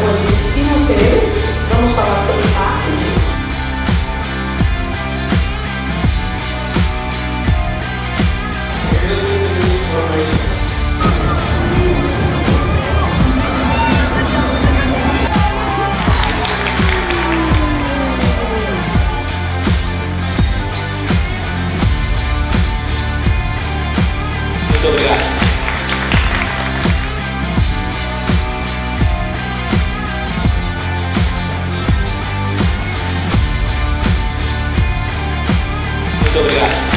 de financeiro, vamos falar sobre marketing. Muito obrigado. Muito obrigado.